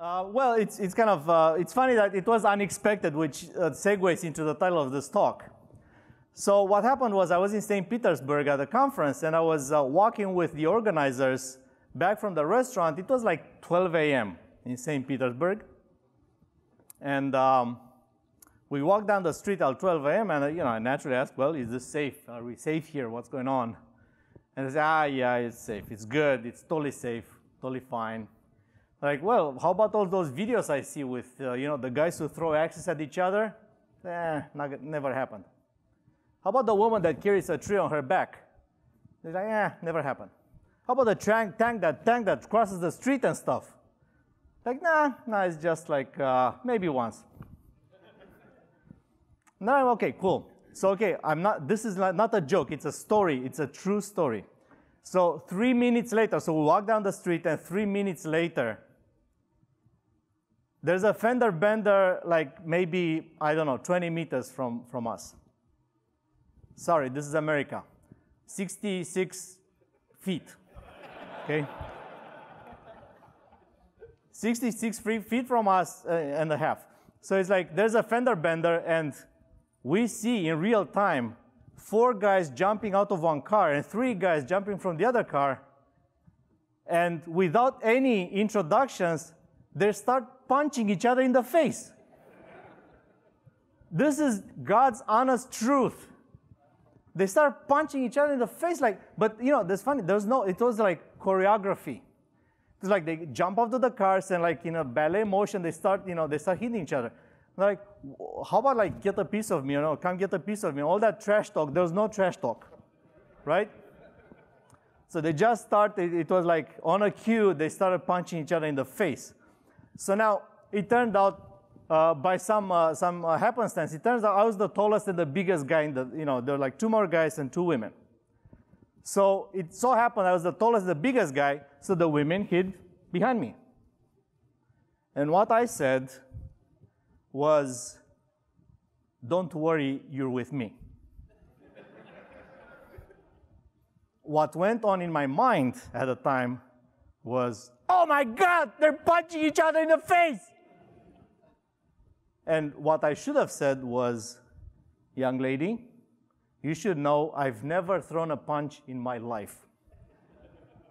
Uh, well, it's, it's kind of, uh, it's funny that it was unexpected, which uh, segues into the title of this talk. So what happened was I was in St. Petersburg at a conference and I was uh, walking with the organizers back from the restaurant. It was like 12 a.m. in St. Petersburg. And um, we walked down the street at 12 a.m. and uh, you know, I naturally asked, well, is this safe? Are we safe here? What's going on? And they said, ah, yeah, it's safe. It's good. It's totally safe. Totally fine. Like, well, how about all those videos I see with, uh, you know, the guys who throw axes at each other? Eh, not, never happened. How about the woman that carries a tree on her back? They're like, eh, never happened. How about the tank, tank, that, tank that crosses the street and stuff? Like, nah, nah, it's just like uh, maybe once. no, okay, cool. So, okay, I'm not, this is not, not a joke, it's a story, it's a true story. So, three minutes later, so we walk down the street, and three minutes later, there's a fender bender, like maybe, I don't know, 20 meters from, from us. Sorry, this is America. 66 feet. Okay? 66 feet from us uh, and a half. So it's like there's a fender bender, and we see in real time four guys jumping out of one car and three guys jumping from the other car. And without any introductions, they start punching each other in the face. This is God's honest truth. They start punching each other in the face, like, but you know, that's funny. There's no, it was like choreography. It's like they jump off of the cars and like in a ballet motion, they start, you know, they start hitting each other. Like, how about like get a piece of me, you know, come get a piece of me. All that trash talk, there was no trash talk, right? So they just started, it was like on a cue, they started punching each other in the face. So now it turned out uh, by some, uh, some uh, happenstance, it turns out I was the tallest and the biggest guy in the, you know, there were like two more guys and two women. So it so happened I was the tallest, the biggest guy, so the women hid behind me. And what I said was, Don't worry, you're with me. what went on in my mind at the time was, Oh my God, they're punching each other in the face. And what I should have said was, Young lady, you should know I've never thrown a punch in my life.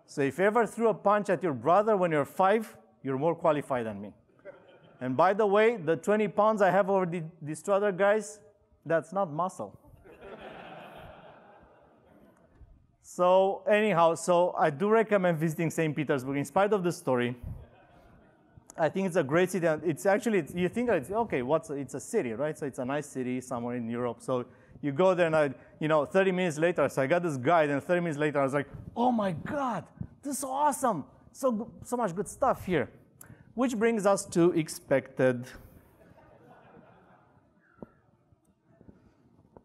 So if you ever threw a punch at your brother when you're five, you're more qualified than me. And by the way, the 20 pounds I have over the, these two other guys, that's not muscle. So anyhow, so I do recommend visiting St. Petersburg in spite of the story. I think it's a great city. It's actually, it's, you think it's, okay, what's, it's a city, right? So it's a nice city somewhere in Europe. So you go there and I, you know, 30 minutes later, so I got this guide and 30 minutes later I was like, oh my God, this is awesome. So, so much good stuff here. Which brings us to expected.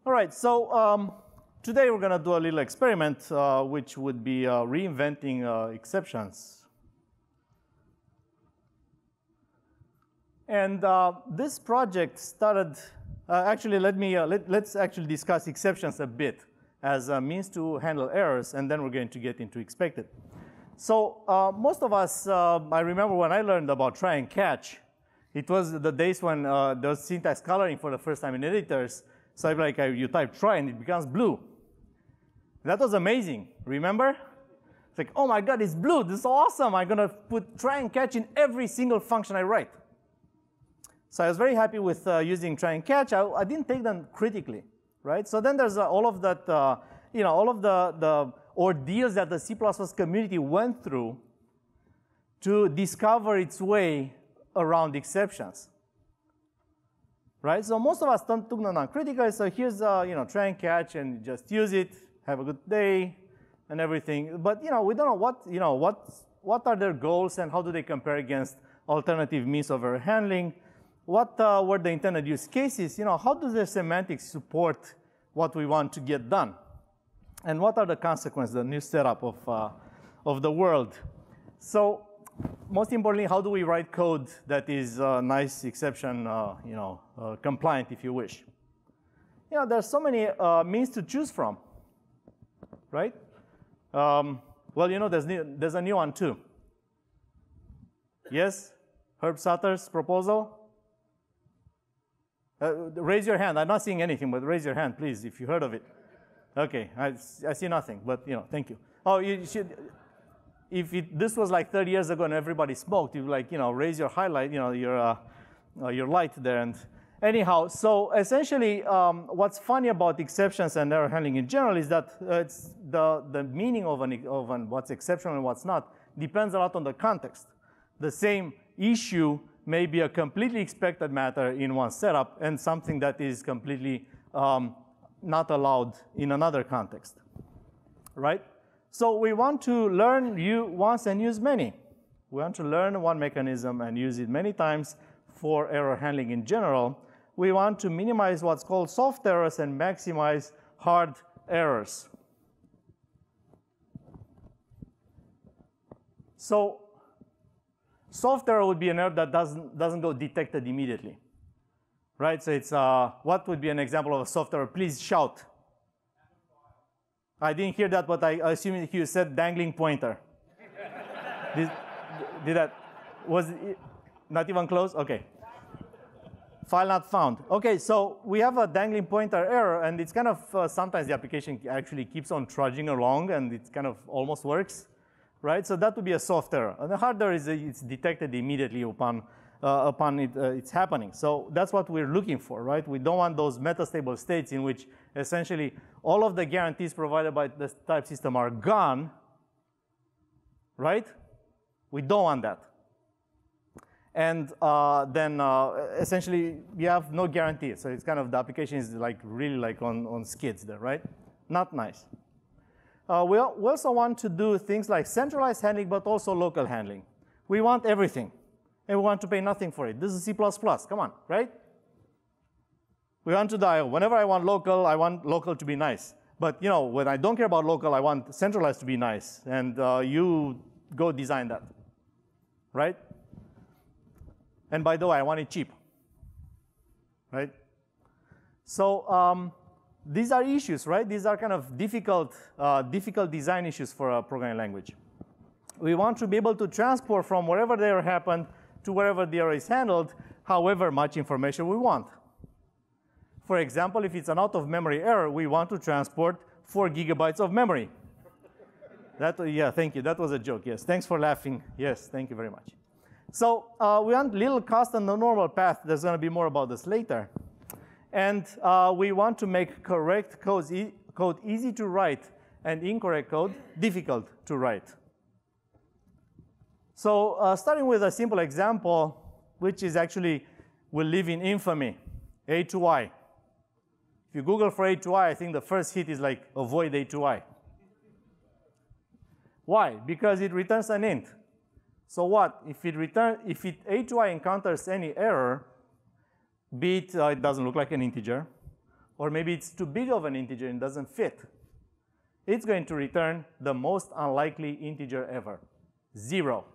All right, so um, today we're gonna do a little experiment, uh, which would be uh, reinventing uh, exceptions. And uh, this project started actually, let me, let, let's actually discuss exceptions a bit as a means to handle errors, and then we're going to get into expected. So uh, most of us, uh, I remember when I learned about try and catch, it was the days when uh, there was syntax coloring for the first time in editors. So like, you type try and it becomes blue. That was amazing, remember? It's like, oh my God, it's blue, this is awesome. I'm gonna put try and catch in every single function I write. So I was very happy with uh, using try and catch. I, I, didn't take them critically, right? So then there's uh, all of that, uh, you know, all of the, the ordeals that the C++ community went through to discover its way around exceptions, right? So most of us don't took them non-critically. So here's, uh, you know, try and catch and just use it, have a good day, and everything. But you know, we don't know what, you know, what, what are their goals and how do they compare against alternative means of error handling what uh, were the intended use cases? You know, how does the semantics support what we want to get done? And what are the consequences, the new setup of, uh, of the world? So most importantly, how do we write code that is uh, nice exception, uh, you know, uh, compliant, if you wish? You know, there's so many uh, means to choose from, right? Um, well, you know, there's, new, there's a new one too. Yes? Herb Sutter's proposal? Uh, raise your hand. I'm not seeing anything, but raise your hand, please, if you heard of it. Okay, I, I see nothing, but you know, thank you. Oh, you should. If it, this was like 30 years ago and everybody smoked, you like, you know, raise your highlight, you know, your uh, uh, your light there. And anyhow, so essentially, um, what's funny about exceptions and error handling in general is that uh, it's the the meaning of an of an what's exceptional and what's not depends a lot on the context. The same issue may be a completely expected matter in one setup and something that is completely um, not allowed in another context, right? So we want to learn you once and use many. We want to learn one mechanism and use it many times for error handling in general. We want to minimize what's called soft errors and maximize hard errors. So soft error would be an error that doesn't, doesn't go detected immediately. Right, so it's, uh, what would be an example of a soft error? Please shout. I didn't hear that, but I assume you said dangling pointer. did, did that, was it not even close? Okay. File not found. Okay, so we have a dangling pointer error, and it's kind of, uh, sometimes the application actually keeps on trudging along, and it kind of almost works right? So that would be a soft error. And the hard error is it's detected immediately upon, uh, upon it, uh, it's happening. So that's what we're looking for, right? We don't want those metastable states in which essentially all of the guarantees provided by the type system are gone, right? We don't want that. And uh, then uh, essentially you have no guarantee. So it's kind of the application is like really like on, on skids there, right? Not nice. Uh, we, we also want to do things like centralized handling, but also local handling. We want everything, and we want to pay nothing for it. This is C++, come on, right? We want to dial. Whenever I want local, I want local to be nice. But you know, when I don't care about local, I want centralized to be nice. And uh, you go design that, right? And by the way, I want it cheap, right? So um, these are issues, right? These are kind of difficult, uh, difficult design issues for a programming language. We want to be able to transport from wherever the error happened to wherever the error is handled, however much information we want. For example, if it's an out-of-memory error, we want to transport four gigabytes of memory. that, yeah, thank you. That was a joke, yes. Thanks for laughing. Yes, thank you very much. So uh, we want little cost on the normal path. There's going to be more about this later. And uh, we want to make correct code, e code easy to write and incorrect code difficult to write. So uh, starting with a simple example, which is actually will live in infamy, A2I. If you Google for A2I, I think the first hit is like avoid A2I. Why? Because it returns an int. So what? If it return, if it A2I encounters any error, be it uh, it doesn't look like an integer, or maybe it's too big of an integer and doesn't fit, it's going to return the most unlikely integer ever, zero.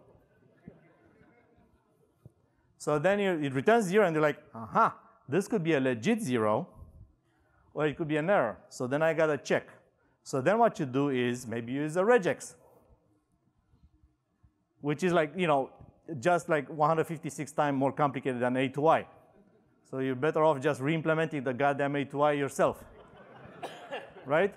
So then you, it returns zero and you're like, aha, this could be a legit zero, or it could be an error. So then I gotta check. So then what you do is maybe use a regex, which is like, you know, just like 156 times more complicated than A2I. So you're better off just re-implementing the goddamn A2I yourself. right?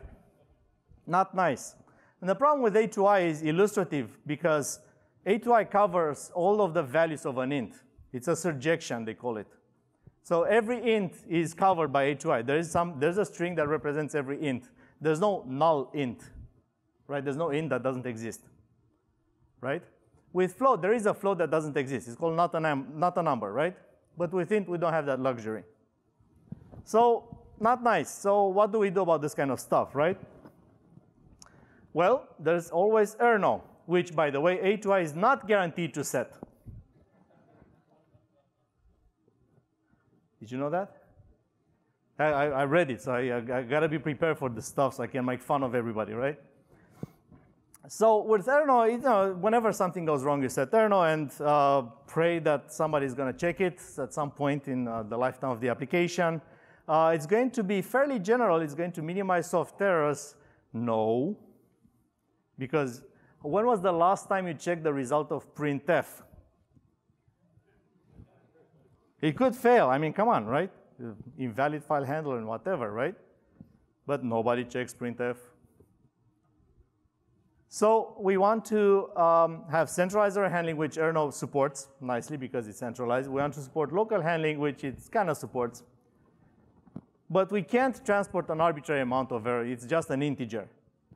Not nice. And the problem with A2I is illustrative because A2I covers all of the values of an int. It's a surjection, they call it. So every int is covered by A2I. There is some, there's a string that represents every int. There's no null int, right? There's no int that doesn't exist, right? With float, there is a float that doesn't exist. It's called not a, not a number, right? but we think we don't have that luxury. So not nice. So what do we do about this kind of stuff, right? Well, there's always errno, which, by the way, A2I is not guaranteed to set. Did you know that? I, I, read it, so I, I, I got to be prepared for the stuff so I can make fun of everybody, right? So with Errno, you know, whenever something goes wrong, you set Errno and uh, pray that somebody is going to check it at some point in uh, the lifetime of the application. Uh, it's going to be fairly general. It's going to minimize soft errors. No, because when was the last time you checked the result of printf? It could fail. I mean, come on, right? Invalid file handler and whatever, right? But nobody checks printf. So we want to um, have centralized handling, which Errno supports nicely because it's centralized. We want to support local handling, which it kind of supports. But we can't transport an arbitrary amount of error. It's just an integer.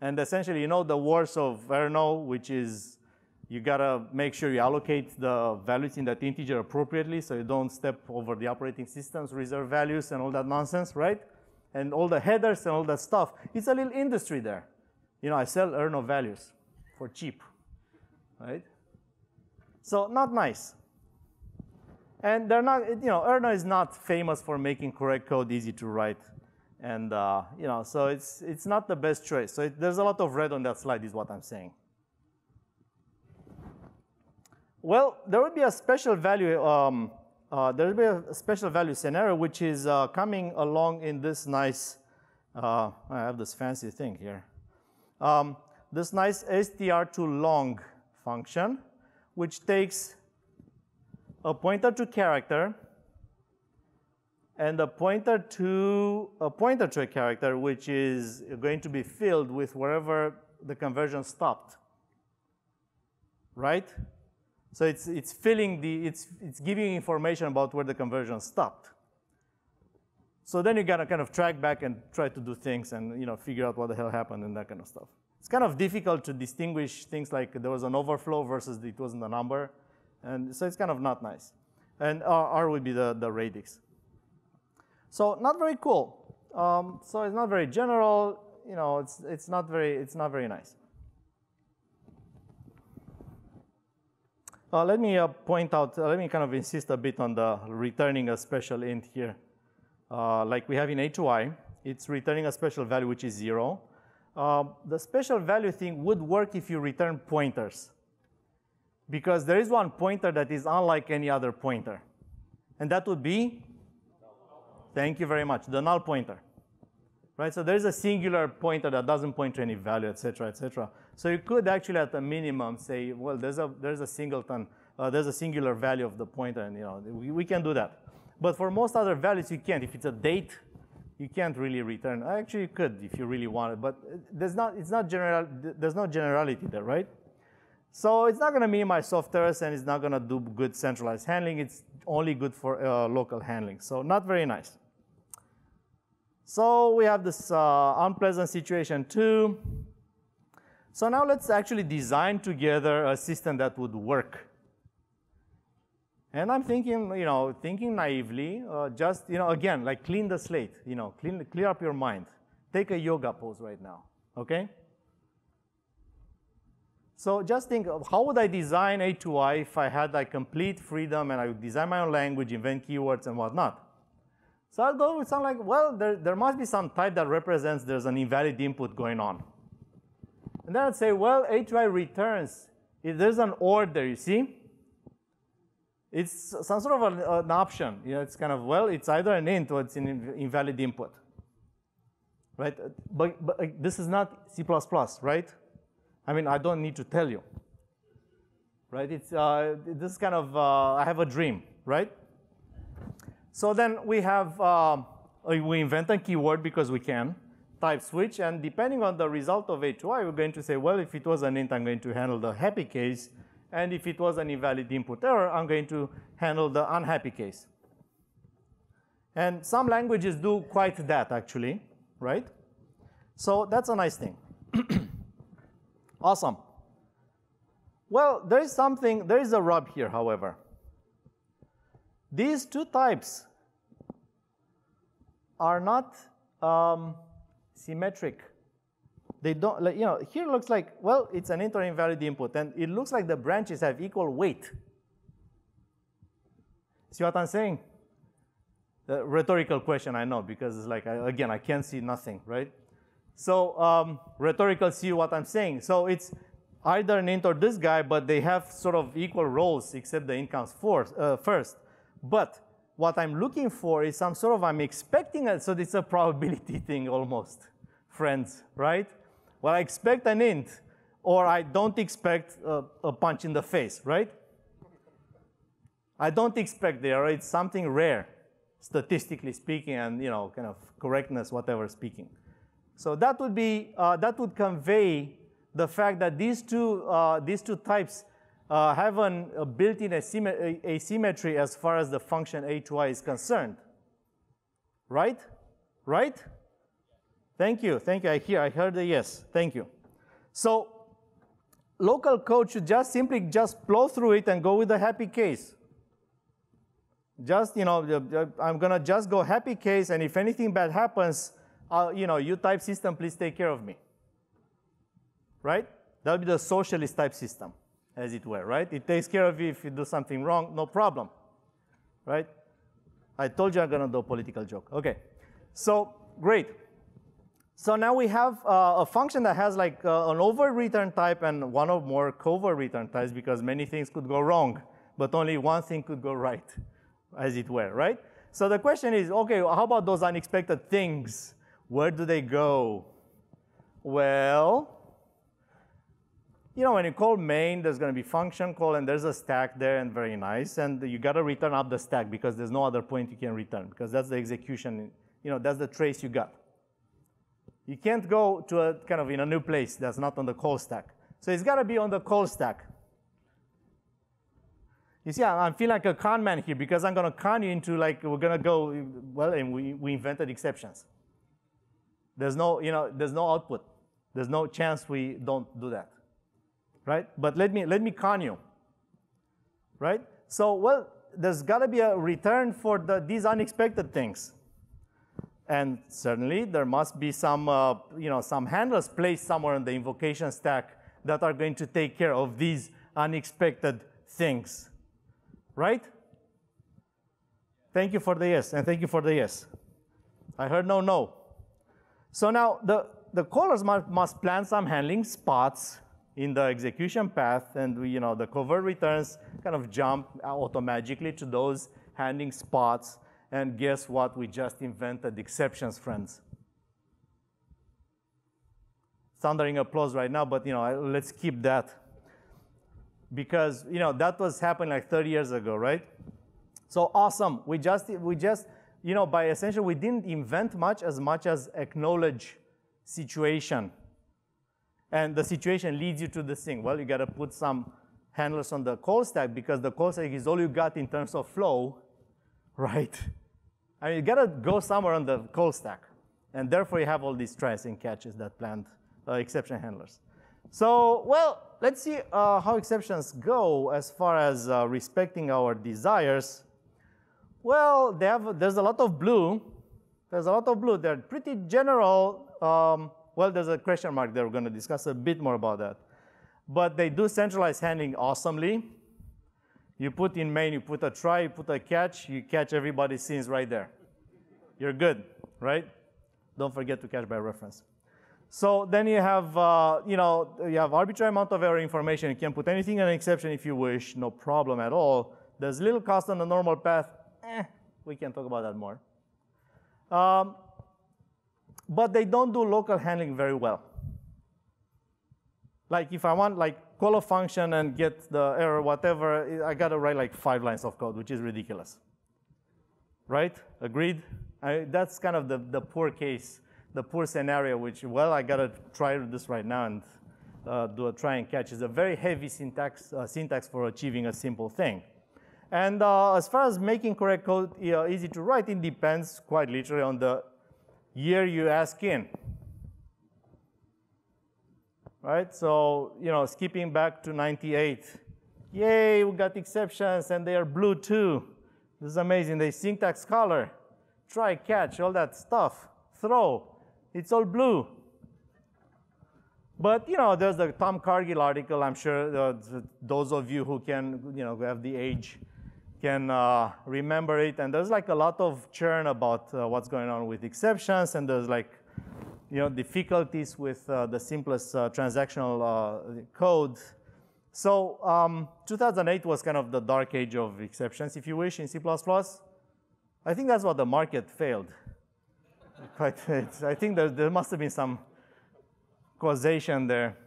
And essentially, you know the words of Errno, which is you gotta make sure you allocate the values in that integer appropriately so you don't step over the operating system's reserve values and all that nonsense, right? And all the headers and all that stuff. It's a little industry there. You know, I sell Errno values for cheap, right? So not nice. And they're not, you know, Errno is not famous for making correct code easy to write. And, uh, you know, so it's, it's not the best choice. So it, there's a lot of red on that slide is what I'm saying. Well, there would be a special value, um, uh, there would be a special value scenario which is uh, coming along in this nice, uh, I have this fancy thing here um, this nice strtol function, which takes a pointer to character and a pointer to a pointer to a character, which is going to be filled with wherever the conversion stopped. Right? So it's, it's filling the, it's, it's giving information about where the conversion stopped. So then you gotta kind of track back and try to do things and you know figure out what the hell happened and that kind of stuff. It's kind of difficult to distinguish things like there was an overflow versus it wasn't a number. And so it's kind of not nice. And R, R would be the, the radix. So not very cool. Um, so it's not very general. You know, it's, it's, not very, it's not very nice. Uh, let me uh, point out, uh, let me kind of insist a bit on the returning a special int here uh, like we have in A2I, it's returning a special value which is zero. Uh, the special value thing would work if you return pointers because there is one pointer that is unlike any other pointer. And that would be, thank you very much, the null pointer. Right, so there's a singular pointer that doesn't point to any value, et cetera, et cetera. So you could actually at the minimum say, well, there's a, there's a singleton, uh, there's a singular value of the pointer, and you know, we, we can do that. But for most other values, you can't. If it's a date, you can't really return. Actually, you could if you really wanted, but there's not, it's not general, there's no generality there, right? So it's not going to minimize soft errors, and it's not going to do good centralized handling. It's only good for uh, local handling. So not very nice. So we have this uh, unpleasant situation too. So now let's actually design together a system that would work and I'm thinking, you know, thinking naively, uh, just, you know, again, like clean the slate, you know, clean, clear up your mind. Take a yoga pose right now, okay? So just think of how would I design A2I if I had like complete freedom and I would design my own language, invent keywords and whatnot. So I'll go with something like, well, there, there must be some type that represents there's an invalid input going on. And then I'd say, well, A2I returns, if there's an order, you see? It's some sort of an, an, option. You know, it's kind of, well, it's either an int or it's an invalid input. Right? But, but this is not C++, right? I mean, I don't need to tell you. Right? It's, uh, this is kind of, uh, I have a dream, right? So then we have, uh, we invent a keyword because we can, type switch, and depending on the result of A2I, we're going to say, well, if it was an int, I'm going to handle the happy case. And if it was an invalid input error, I'm going to handle the unhappy case. And some languages do quite that, actually, right? So that's a nice thing. awesome. Well, there is something, there is a rub here, however. These two types are not um, symmetric they don't, like, you know, here looks like, well, it's an inter invalid input, and it looks like the branches have equal weight. See what I'm saying? The rhetorical question, I know, because it's like, I, again, I can't see nothing, right? So um, rhetorical, see what I'm saying. So it's either an int or this guy, but they have sort of equal roles, except the int comes first. Uh, first. But what I'm looking for is some sort of, I'm expecting, a, so it's a probability thing almost, friends, right? Well, I expect an int, or I don't expect a, a punch in the face, right? I don't expect the error. It's something rare, statistically speaking, and you know, kind of correctness, whatever speaking. So that would be uh, that would convey the fact that these two uh, these two types uh, have an, a built-in asymmetry as far as the function to i is concerned. Right? Right? Thank you. Thank you. I hear. I heard a yes. Thank you. So local code should just simply just plow through it and go with the happy case. Just, you know, I'm going to just go happy case, and if anything bad happens, uh, you know, you type system, please take care of me. Right? That would be the socialist type system, as it were, right? It takes care of you if you do something wrong, no problem. Right? I told you I'm going to do a political joke. Okay. So, great. So now we have uh, a function that has like uh, an overt return type and one or more covert return types because many things could go wrong, but only one thing could go right, as it were, right? So the question is, okay, how about those unexpected things? Where do they go? Well, you know, when you call main, there's going to be function call, and there's a stack there, and very nice. And you got to return up the stack because there's no other point you can return because that's the execution, you know, that's the trace you got. You can't go to a kind of in a new place that's not on the call stack. So it's got to be on the call stack. You see, I'm feel like a con man here because I'm going to con you into like, we're going to go, well, and we, we invented exceptions. There's no, you know, there's no output. There's no chance we don't do that, right? But let me, let me con you, right? So, well, there's got to be a return for the, these unexpected things. And certainly there must be some, uh, you know, some handlers placed somewhere in the invocation stack that are going to take care of these unexpected things, right? Thank you for the yes, and thank you for the yes. I heard no, no. So now the, the callers must, must plan some handling spots in the execution path, and we, you know, the covert returns kind of jump automatically to those handling spots and guess what? We just invented exceptions, friends. Thundering applause right now, but you know, let's keep that. Because you know that was happening like 30 years ago, right? So awesome. We just we just you know by essentially we didn't invent much as much as acknowledge situation. And the situation leads you to this thing. Well, you got to put some handlers on the call stack because the call stack is all you got in terms of flow right? I mean, you gotta go somewhere on the call stack. And therefore, you have all these tries and catches that plant uh, exception handlers. So, well, let's see uh, how exceptions go as far as uh, respecting our desires. Well, have, there's a lot of blue. There's a lot of blue. They're pretty general. Um, well, there's a question mark there. We're going to discuss a bit more about that. But they do centralize handling awesomely. You put in main, you put a try, you put a catch, you catch everybody's sins right there. You're good, right? Don't forget to catch by reference. So then you have, uh, you know, you have arbitrary amount of error information. You can put anything in an exception if you wish, no problem at all. There's little cost on the normal path. Eh, we can talk about that more. Um, but they don't do local handling very well. Like if I want like call a function and get the error, whatever, I got to write like five lines of code, which is ridiculous. Right? Agreed? I, that's kind of the, the poor case, the poor scenario, which, well, I got to try this right now and uh, do a try and catch. It's a very heavy syntax, uh, syntax for achieving a simple thing. And uh, as far as making correct code easy to write, it depends quite literally on the year you ask in right? So, you know, skipping back to 98, yay, we got exceptions and they are blue too. This is amazing. They syntax color, try, catch, all that stuff, throw. It's all blue. But, you know, there's the Tom Cargill article. I'm sure uh, those of you who can, you know, have the age can uh, remember it. And there's like a lot of churn about uh, what's going on with exceptions. And there's like you know, difficulties with uh, the simplest uh, transactional uh, code. So um, 2008 was kind of the dark age of exceptions, if you wish, in C++. I think that's what the market failed. Quite, I think there, there must have been some causation there.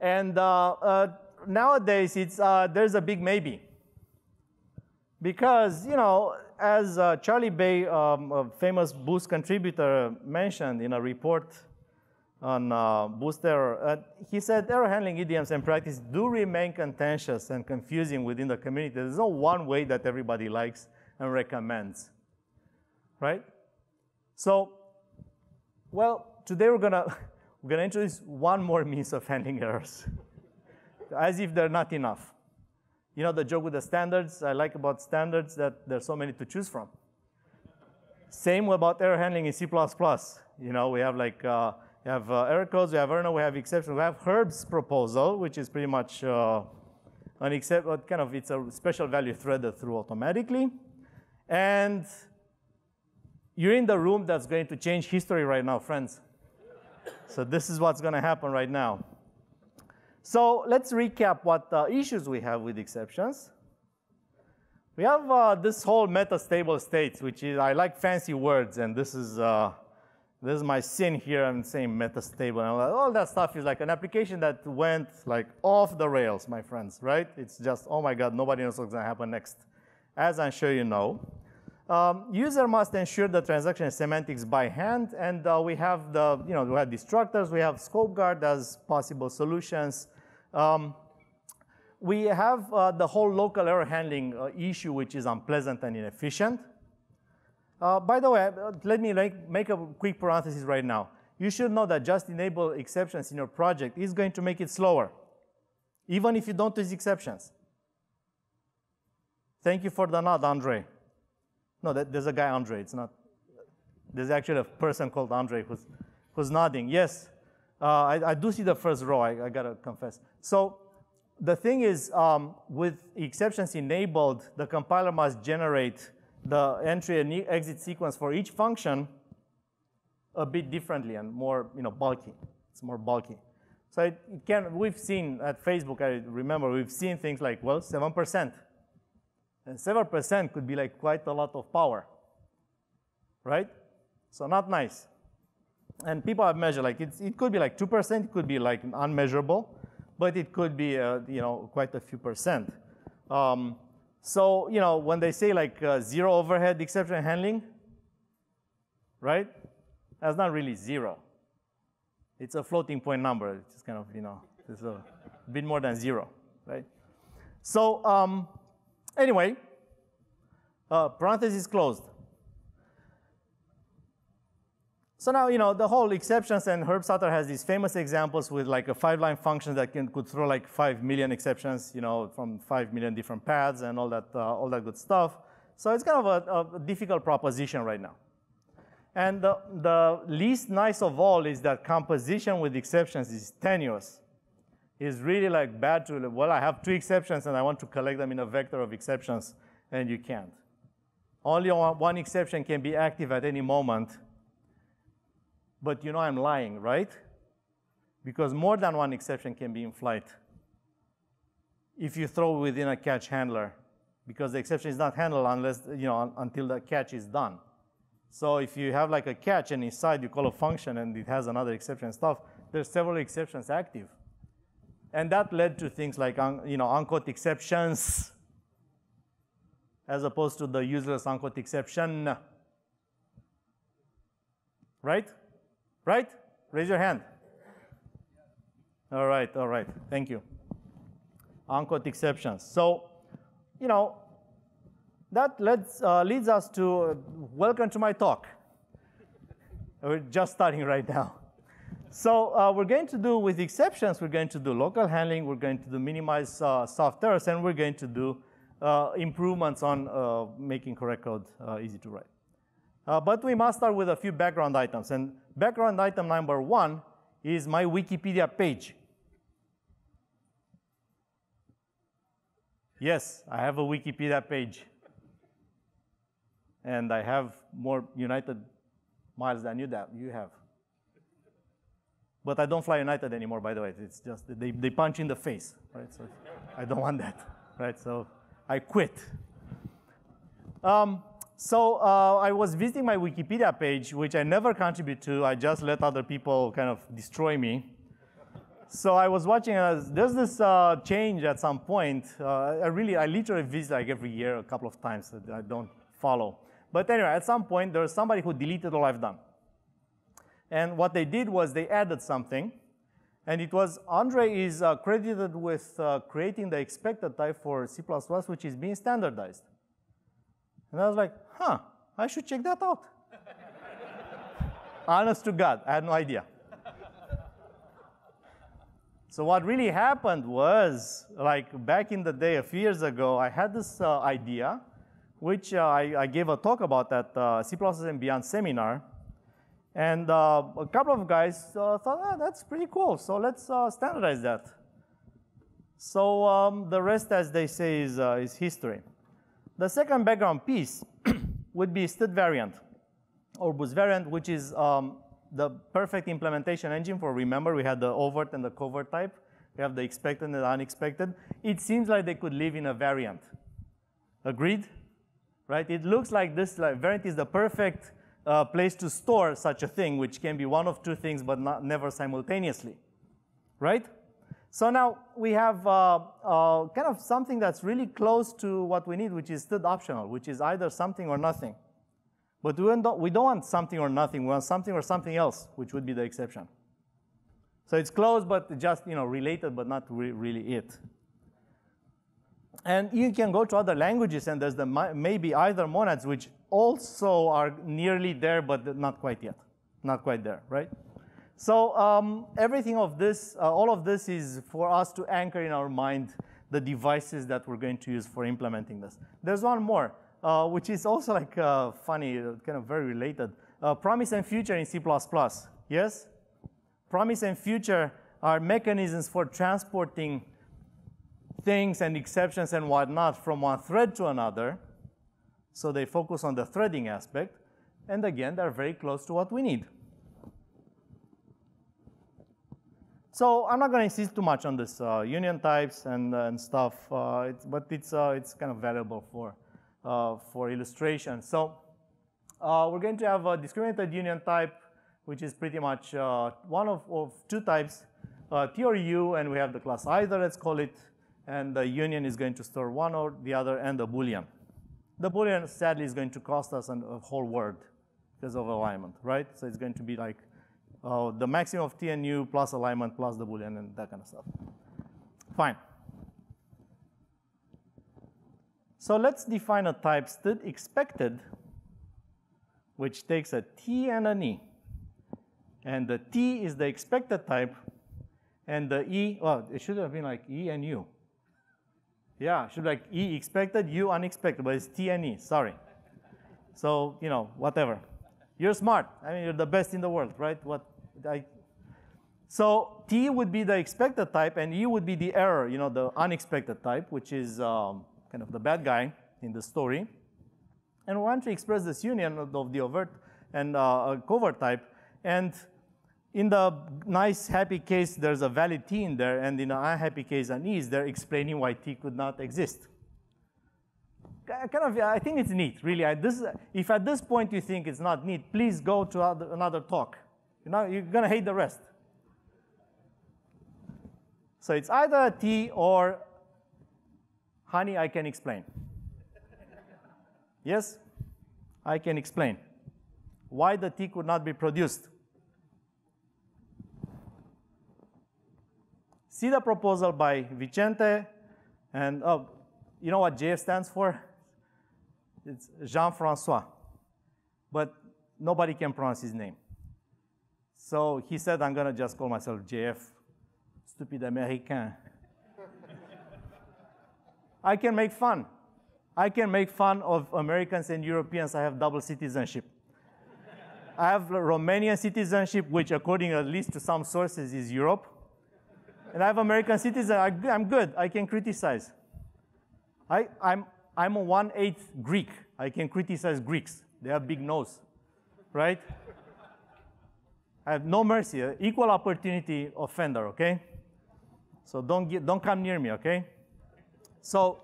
And uh, uh, nowadays, it's, uh, there's a big maybe. Because, you know, as uh, Charley Bay, um, a famous Boost contributor, mentioned in a report on uh, Boost error, uh, he said error handling idioms and practice do remain contentious and confusing within the community. There's no one way that everybody likes and recommends, right? So, well, today we're gonna, we're gonna introduce one more means of handling errors, as if they're not enough. You know the joke with the standards I like about standards that there's so many to choose from. Same about error handling in C++. You know, we have like, uh, we have uh, error codes, we have Errno, we have exceptions, we have Herb's proposal, which is pretty much uh, an except, kind of, it's a special value threaded through automatically. And you're in the room that's going to change history right now, friends. So this is what's going to happen right now. So let's recap what uh, issues we have with exceptions. We have uh, this whole metastable states, which is, I like fancy words, and this is, uh, this is my sin here. I'm saying metastable, and all that stuff is like an application that went like off the rails, my friends, right? It's just, oh my God, nobody knows what's gonna happen next, as I'm sure you know. Um, user must ensure the transaction semantics by hand, and uh, we have the, you know, we have destructors, we have scope guard as possible solutions. Um, we have uh, the whole local error handling uh, issue, which is unpleasant and inefficient. Uh, by the way, uh, let me like, make a quick parenthesis right now. You should know that just enable exceptions in your project is going to make it slower, even if you don't use exceptions. Thank you for the nod, Andre. No, that, there's a guy, Andre. It's not. There's actually a person called Andre who's, who's nodding. Yes, uh, I, I, do see the first row, I, I gotta confess. So the thing is, um, with exceptions enabled, the compiler must generate the entry and exit sequence for each function a bit differently and more you know, bulky. It's more bulky. So it, it can, we've seen at Facebook, I remember, we've seen things like, well, 7%. And 7% could be like quite a lot of power, right? So not nice and people have measured, like it could be like 2%, it could be like unmeasurable, but it could be, uh, you know, quite a few percent. Um, so, you know, when they say like uh, zero overhead exception handling, right? That's not really zero. It's a floating point number. It's just kind of, you know, it's a bit more than zero, right? So um, anyway, uh, parenthesis closed. So now, you know, the whole exceptions and Herb Sutter has these famous examples with like a five-line function that can, could throw like five million exceptions, you know, from five million different paths and all that, uh, all that good stuff. So it's kind of a, a difficult proposition right now. And the, the, least nice of all is that composition with exceptions is tenuous. It's really like bad to, well, I have two exceptions and I want to collect them in a vector of exceptions, and you can't. Only one exception can be active at any moment, but you know I'm lying, right? Because more than one exception can be in flight if you throw within a catch handler, because the exception is not handled unless, you know, until the catch is done. So if you have like a catch and inside you call a function and it has another exception and stuff, there's several exceptions active. And that led to things like, you know, uncaught exceptions as opposed to the useless uncaught exception. Right? Right? Raise your hand. All right, all right. Thank you. Uncaught exceptions. So, you know, that leads, uh, leads us to uh, welcome to my talk. We're just starting right now. So uh, we're going to do with exceptions, we're going to do local handling, we're going to do minimize uh, soft errors, and we're going to do uh, improvements on uh, making correct code easy to write. Uh, but we must start with a few background items. And background item number one is my Wikipedia page. Yes, I have a Wikipedia page. And I have more United miles than you, that you have. But I don't fly United anymore, by the way. It's just they, they punch in the face, right? So I don't want that, right? So I quit. Um, so uh, I was visiting my Wikipedia page, which I never contribute to. I just let other people kind of destroy me. so I was watching, uh, there's this uh, change at some point. Uh, I really, I literally visit like every year a couple of times. I don't follow. But anyway, at some point, there was somebody who deleted all I've done. And what they did was they added something. And it was, Andre is uh, credited with uh, creating the expected type for C++, which is being standardized. And I was like, huh, I should check that out. Honest to God, I had no idea. So what really happened was, like back in the day, a few years ago, I had this uh, idea, which uh, I, I, gave a talk about at uh, C++ and Beyond seminar. And uh, a couple of guys uh, thought, oh, that's pretty cool, so let's uh, standardize that. So um, the rest, as they say, is, is history. The second background piece would be std variant, or boost variant, which is um, the perfect implementation engine for remember we had the overt and the covert type. We have the expected and the unexpected. It seems like they could live in a variant. Agreed? Right? It looks like this like variant is the perfect uh, place to store such a thing, which can be one of two things, but not, never simultaneously. Right? So now we have uh, uh, kind of something that's really close to what we need, which is std optional, which is either something or nothing. But we don't, we don't want something or nothing. We want something or something else, which would be the exception. So it's close, but just you know related, but not re really it. And you can go to other languages, and there's the maybe either monads, which also are nearly there, but not quite yet, not quite there, right? So um, everything of this, uh, all of this is for us to anchor in our mind the devices that we're going to use for implementing this. There's one more uh, which is also like uh, funny, kind of very related. Uh, promise and future in C++, yes? Promise and future are mechanisms for transporting things and exceptions and whatnot from one thread to another. So they focus on the threading aspect. And again, they're very close to what we need. So I'm not going to insist too much on this uh, union types and, uh, and stuff, uh, it's, but it's, it's kind of valuable for uh, for illustration. So uh, we're going to have a discriminated union type, which is pretty much uh, one of, of, two types, T or U, and we have the class either, let's call it, and the union is going to store one or the other and the Boolean. The Boolean, sadly, is going to cost us a whole word because of alignment, right? So it's going to be like uh, the maximum of T and U plus alignment plus the Boolean and that kind of stuff. Fine. So let's define a type std expected, which takes a t and an e. And the t is the expected type, and the e, well, it should have been like e and u. Yeah, should be like e expected, u unexpected, but it's t and e, sorry. So, you know, whatever. You're smart. I mean, you're the best in the world, right? What I, so t would be the expected type, and e would be the error, you know, the unexpected type, which is um, kind of the bad guy in the story. And we want to express this union of the overt and uh, covert type. And in the nice, happy case, there's a valid t in there, and in an unhappy case, an e is there explaining why t could not exist. Kind of, I think it's neat, really. I, this, if at this point you think it's not neat, please go to other, another talk. You know, you're going to hate the rest. So it's either a t or Honey, I can explain. yes? I can explain. Why the T could not be produced. See the proposal by Vicente, and oh, you know what JF stands for? It's Jean-Francois. But nobody can pronounce his name. So he said, I'm going to just call myself JF. Stupid American. I can make fun. I can make fun of Americans and Europeans. I have double citizenship. I have Romanian citizenship, which according at least to some sources is Europe. And I have American citizen. I, am good. I can criticize. I, I'm, I'm a one-eighth Greek. I can criticize Greeks. They have big nose, right? I have no mercy. Equal opportunity offender, okay? So don't, get, don't come near me, okay? So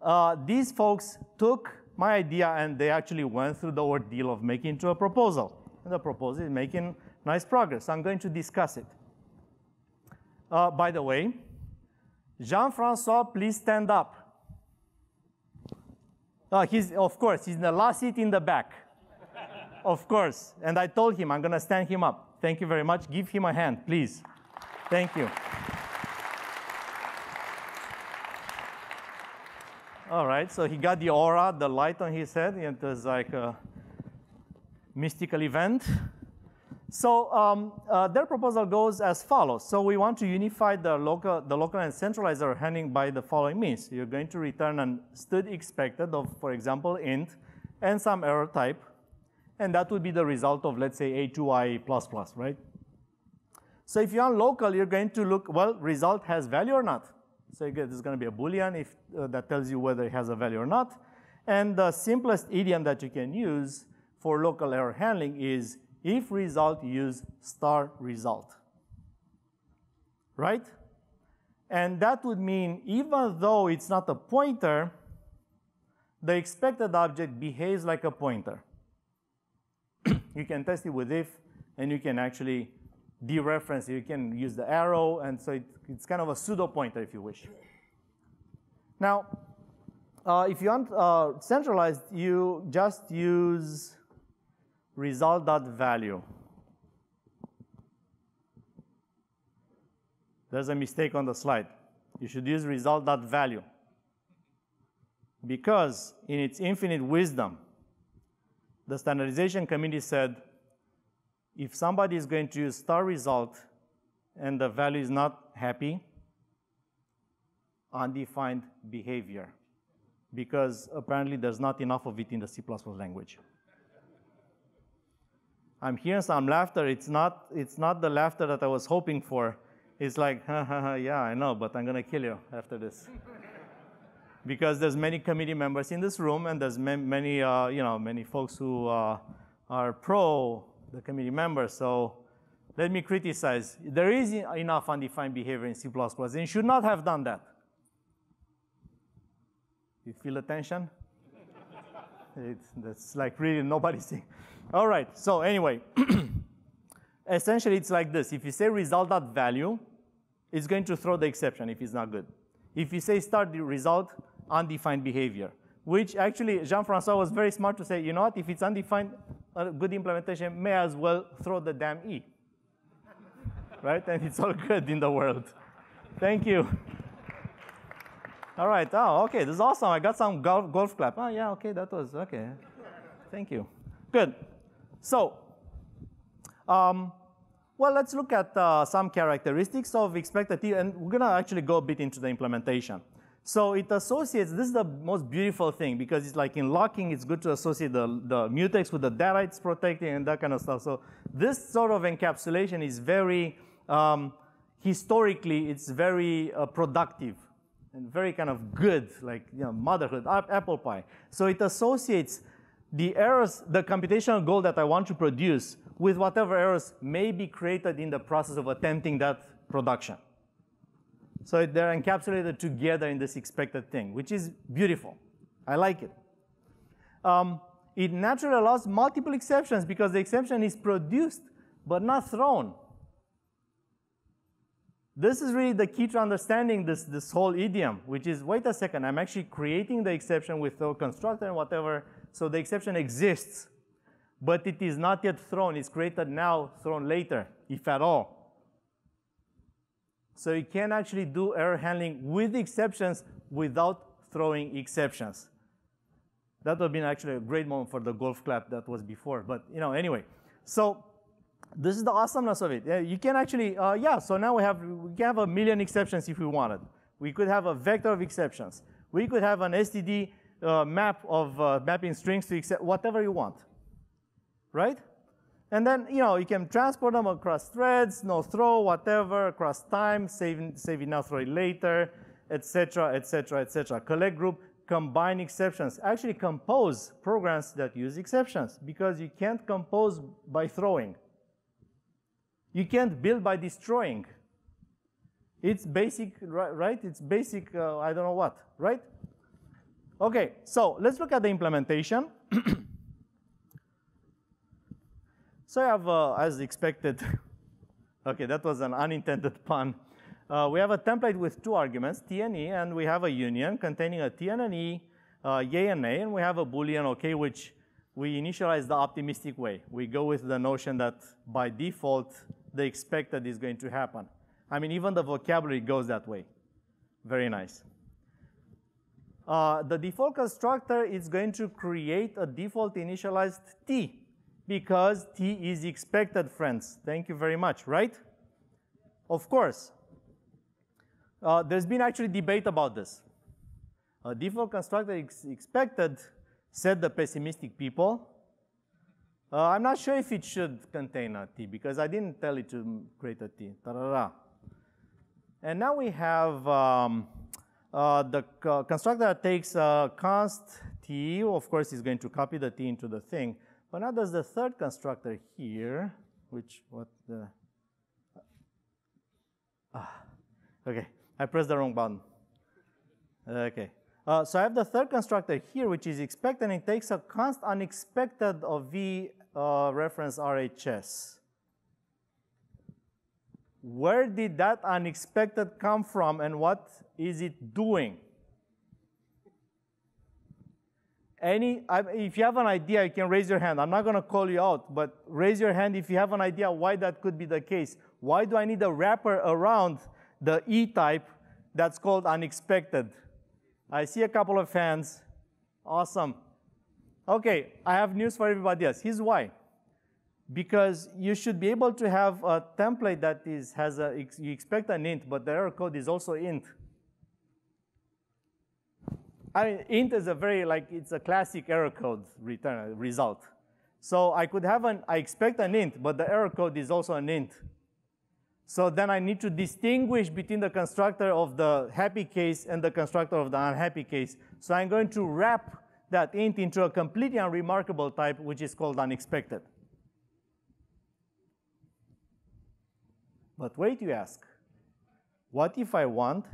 uh, these folks took my idea and they actually went through the ordeal of making into a proposal. And the proposal is making nice progress. I'm going to discuss it. Uh, by the way, Jean-Francois, please stand up. Uh, he's, of course, he's in the last seat in the back. of course. And I told him I'm going to stand him up. Thank you very much. Give him a hand, please. Thank you. All right, so he got the aura, the light on his head. It was like a mystical event. So um, uh, their proposal goes as follows. So we want to unify the local, the local and centralized error handling by the following means. You're going to return an std expected of, for example, int and some error type. And that would be the result of, let's say, A2I++, plus right? So if you're on local, you're going to look, well, result has value or not. So again, this is going to be a Boolean if uh, that tells you whether it has a value or not. And the simplest idiom that you can use for local error handling is if result, use star result. Right? And that would mean even though it's not a pointer, the expected object behaves like a pointer. you can test it with if, and you can actually dereference it. You can use the arrow, and so it, it's kind of a pseudo pointer if you wish. Now, uh, if you want uh, centralized, you just use result.value. There's a mistake on the slide. You should use result.value. Because in its infinite wisdom, the standardization committee said, if somebody is going to use star result and the value is not happy, undefined behavior. Because apparently there's not enough of it in the C++ language. I'm hearing some laughter. It's not, it's not the laughter that I was hoping for. It's like, ha, ha, ha, yeah, I know, but I'm going to kill you after this. because there's many committee members in this room, and there's many, uh, you know, many folks who uh, are pro the committee members. So let me criticize. There is enough undefined behavior in C++, and you should not have done that. You feel the tension? it's, that's like really nobody's. All right, so anyway, essentially it's like this. If you say result.value, it's going to throw the exception if it's not good. If you say start the result, undefined behavior, which actually Jean-Francois was very smart to say, you know what, if it's undefined, a good implementation may as well throw the damn E. right, and it's all good in the world. Thank you. All right, oh, okay, this is awesome. I got some golf, golf clap. Oh, yeah, okay, that was, okay. Thank you. Good. So, um, well, let's look at uh, some characteristics of expected and we're gonna actually go a bit into the implementation. So it associates, this is the most beautiful thing because it's like in locking, it's good to associate the, the mutex with the data it's protecting and that kind of stuff. So this sort of encapsulation is very, um, historically, it's very uh, productive and very kind of good, like you know, motherhood, apple pie. So it associates the errors, the computational goal that I want to produce with whatever errors may be created in the process of attempting that production. So they're encapsulated together in this expected thing, which is beautiful. I like it. Um, it naturally allows multiple exceptions because the exception is produced but not thrown. This is really the key to understanding this, this whole idiom, which is, wait a second, I'm actually creating the exception with the constructor and whatever, so the exception exists, but it is not yet thrown. It's created now, thrown later, if at all. So you can actually do error handling with exceptions without throwing exceptions. That would have been actually a great moment for the golf clap that was before. But you know, anyway. So this is the awesomeness of it. You can actually, uh, yeah, so now we have, we can have a million exceptions if we wanted. We could have a vector of exceptions. We could have an STD uh, map of uh, mapping strings to whatever you want, right? And then, you know, you can transport them across threads, no throw, whatever, across time, saving, saving now, throw later, etc., etc., etc. Collect group, combine exceptions. Actually compose programs that use exceptions because you can't compose by throwing. You can't build by destroying. It's basic, right? It's basic, uh, I don't know what, right? Okay, so let's look at the implementation. so I have, uh, as expected, okay, that was an unintended pun. Uh, we have a template with two arguments, t and e, and we have a union containing a t and an e, uh, yay and nay, and we have a boolean okay, which we initialize the optimistic way. We go with the notion that by default, the expected is going to happen. I mean, even the vocabulary goes that way. Very nice. Uh, the default constructor is going to create a default initialized t because t is expected, friends. Thank you very much, right? Of course. Uh, there's been actually debate about this. A default constructor is expected, said the pessimistic people. Uh, I'm not sure if it should contain a t because I didn't tell it to create a t. Ta-da-da. And now we have um, the constructor that takes a const t, of course, is going to copy the t into the thing. But now there's the third constructor here, which, what the, ah, okay, I pressed the wrong button. Okay, uh, so I have the third constructor here, which is expected, and it takes a const unexpected of v uh, reference RHS. Where did that unexpected come from and what is it doing? Any, if you have an idea, you can raise your hand. I'm not going to call you out, but raise your hand if you have an idea why that could be the case. Why do I need a wrapper around the E type that's called unexpected? I see a couple of hands. Awesome. Okay, I have news for everybody else. Here's why because you should be able to have a template that is, has a, you expect an int, but the error code is also int. I mean, int is a very, like, it's a classic error code return uh, result. So I could have an, I expect an int, but the error code is also an int. So then I need to distinguish between the constructor of the happy case and the constructor of the unhappy case. So I'm going to wrap that int into a completely unremarkable type, which is called unexpected. But wait, you ask, what if I want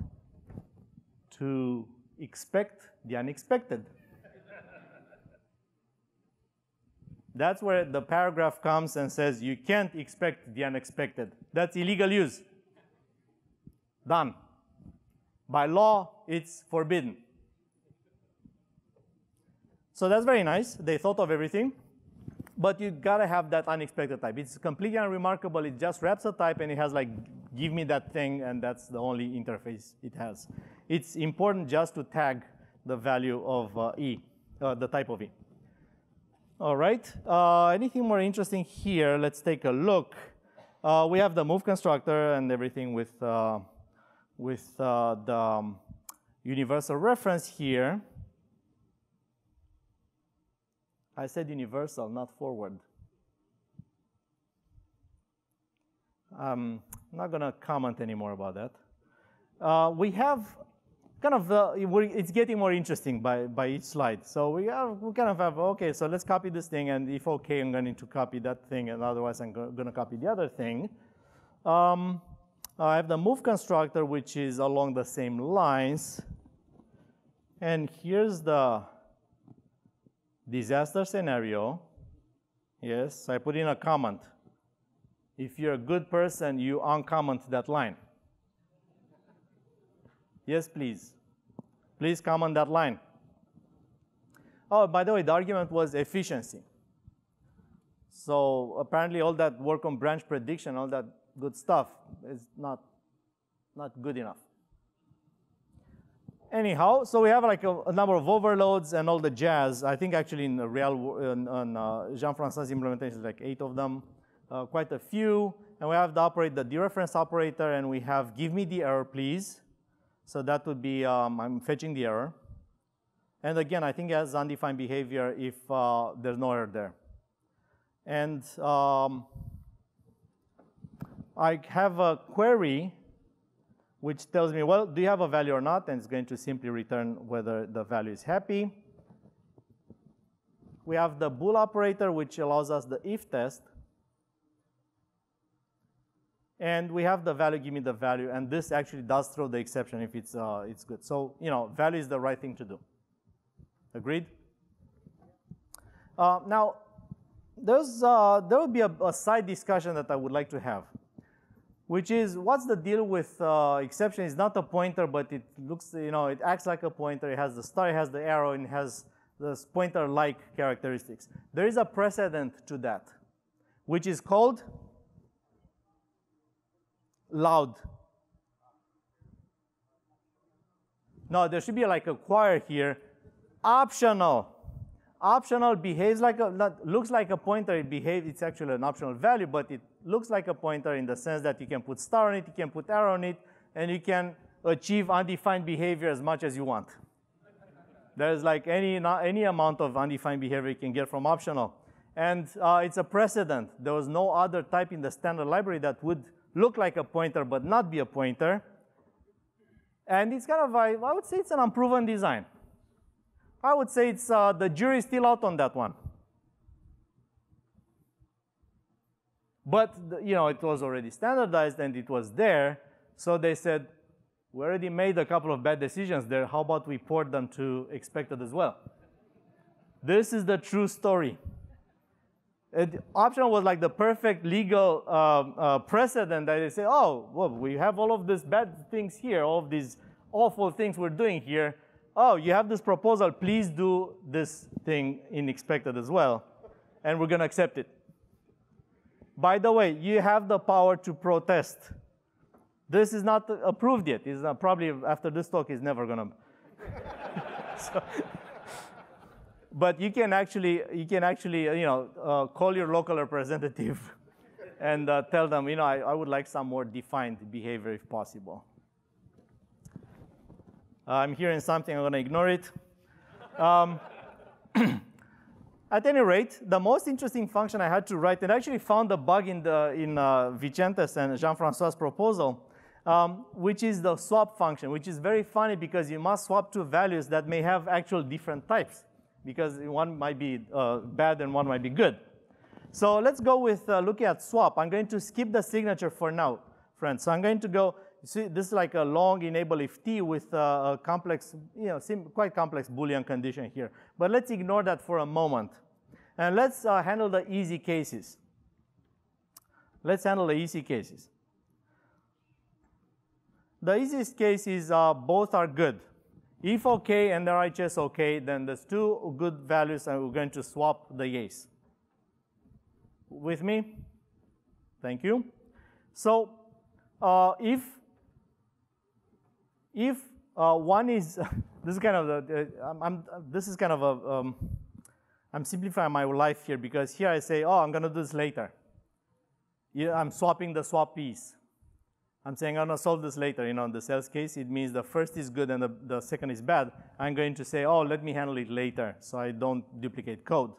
to expect the unexpected? That's where the paragraph comes and says you can't expect the unexpected. That's illegal use. Done. By law, it's forbidden. So that's very nice. They thought of everything but you gotta have that unexpected type. It's completely unremarkable. It just wraps a type and it has like, give me that thing, and that's the only interface it has. It's important just to tag the value of uh, E, uh, the type of E. All right, uh, anything more interesting here? Let's take a look. Uh, we have the move constructor and everything with, uh, with uh, the um, universal reference here. I said universal, not forward. Um, I'm not going to comment anymore about that. Uh, we have kind of the, it's getting more interesting by, by each slide. So we, are, we kind of have, okay, so let's copy this thing, and if okay, I'm going to copy that thing, and otherwise I'm going to copy the other thing. Um, I have the move constructor, which is along the same lines. And here's the disaster scenario, yes, I put in a comment. If you're a good person, you uncomment that line. Yes, please. Please comment that line. Oh, by the way, the argument was efficiency. So apparently all that work on branch prediction, all that good stuff is not, not good enough. Anyhow, so we have like a, a, number of overloads and all the jazz. I think actually in the real, in, in uh, Jean-Francois implementation, like eight of them, uh, quite a few. And we have the operate the dereference operator, and we have give me the error, please. So that would be um, I'm fetching the error. And again, I think it has undefined behavior if uh, there's no error there. And um, I have a query which tells me, well, do you have a value or not? And it's going to simply return whether the value is happy. We have the bool operator, which allows us the if test. And we have the value, give me the value, and this actually does throw the exception if it's, uh, it's good. So, you know, value is the right thing to do. Agreed? Uh, now, there's, uh, there would be a, a side discussion that I would like to have which is what's the deal with uh, exception? It's not a pointer, but it looks, you know, it acts like a pointer. It has the star, it has the arrow, and it has the pointer-like characteristics. There is a precedent to that, which is called loud. No, there should be like a choir here. Optional. Optional behaves like a, looks like a pointer. It behaves, it's actually an optional value, but it looks like a pointer in the sense that you can put star on it, you can put arrow on it, and you can achieve undefined behavior as much as you want. There's like any, any amount of undefined behavior you can get from optional. And uh, it's a precedent. There was no other type in the standard library that would look like a pointer but not be a pointer. And it's kind of, I, I would say it's an unproven design. I would say it's uh, the jury's still out on that one. But you know, it was already standardized and it was there, so they said, we already made a couple of bad decisions there. How about we port them to expected as well? This is the true story. It, optional was like the perfect legal uh, uh, precedent that they say, oh, well, we have all of these bad things here, all of these awful things we're doing here. Oh, you have this proposal, please do this thing in expected as well, and we're going to accept it. By the way, you have the power to protest. This is not approved yet. Is probably after this talk is never going to. but you can actually you can actually you know uh, call your local representative and uh, tell them you know I, I, would like some more defined behavior if possible. I'm hearing something. I'm going to ignore it. Um, at any rate, the most interesting function I had to write, and I actually found a bug in, the, in uh, Vicente's and Jean-Francois' proposal, um, which is the swap function, which is very funny because you must swap two values that may have actual different types because one might be uh, bad and one might be good. So let's go with uh, looking at swap. I'm going to skip the signature for now, friends. So I'm going to go, see, this is like a long enable if t with uh, a complex, you know, quite complex Boolean condition here. But let's ignore that for a moment. And let's uh, handle the easy cases. Let's handle the easy cases. The easiest case is uh, both are good. If OK and RHS OK, then there's two good values and we're going to swap the yes. With me? Thank you. So uh, if if uh, one is this is kind of the uh, I'm, I'm, this is kind of a um, I'm simplifying my life here because here I say oh I'm going to do this later. Yeah, I'm swapping the swap piece. I'm saying I'm going to solve this later. You know, in the sales case, it means the first is good and the, the second is bad. I'm going to say, oh, let me handle it later so I don't duplicate code.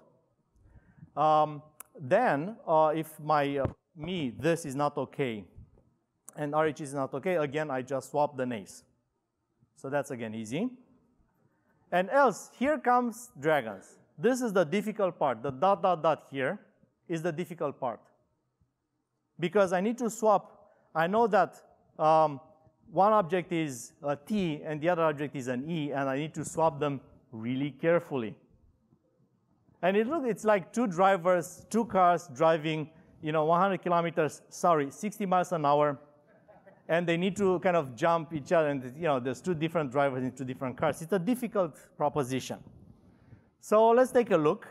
Um, then, uh, if my uh, me, this is not okay, and RH is not okay, again, I just swap the nays. So that's again easy. And else, here comes dragons. This is the difficult part. The dot, dot, dot here is the difficult part. Because I need to swap I know that um, one object is a T and the other object is an E, and I need to swap them really carefully. And it look, it's like two drivers, two cars driving, you know, 100 kilometers, sorry, 60 miles an hour, and they need to kind of jump each other, and you know, there's two different drivers in two different cars. It's a difficult proposition. So let's take a look.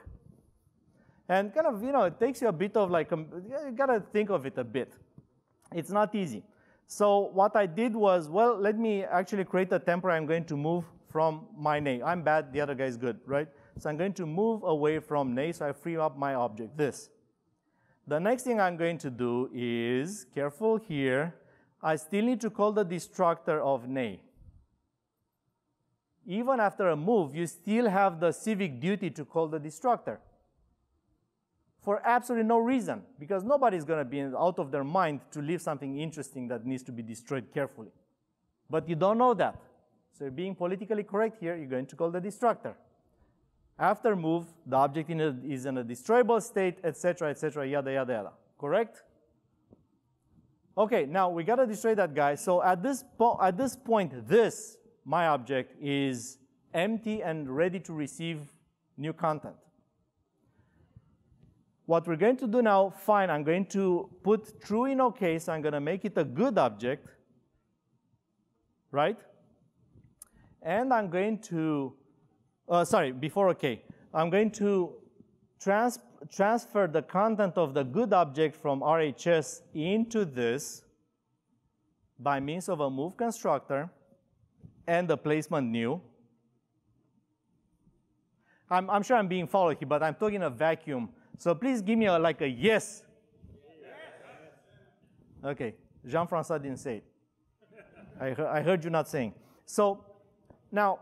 And kind of, you know, it takes you a bit of like, um, you gotta think of it a bit. It's not easy. So what I did was, well, let me actually create a temporary. I'm going to move from my name. I'm bad, the other guy is good, right? So I'm going to move away from nay, so I free up my object, this. The next thing I'm going to do is, careful here, I still need to call the destructor of nay. Even after a move, you still have the civic duty to call the destructor for absolutely no reason, because nobody's going to be out of their mind to leave something interesting that needs to be destroyed carefully. But you don't know that. So you're being politically correct here, you're going to call the destructor. After move, the object in a, is in a destroyable state, etc., etc., yada, yada, yada. Correct? Okay, now we got to destroy that guy. So at this, at this point, this, my object, is empty and ready to receive new content. what we're going to do now, fine, I'm going to put true in OK, so I'm going to make it a good object, right? And I'm going to, uh, sorry, before OK, I'm going to trans transfer the content of the good object from RHS into this by means of a move constructor and the placement new. I'm, I'm sure I'm being followed here, but I'm talking a vacuum. So please give me a, like a yes. Okay, Jean-Francois didn't say it. I, he I heard you not saying. So now,